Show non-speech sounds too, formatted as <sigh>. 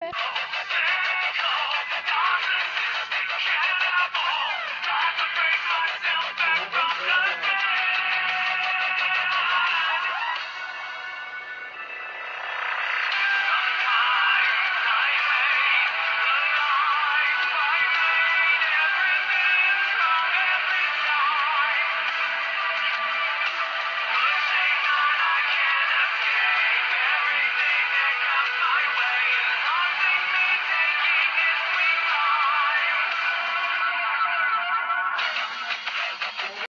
best <laughs>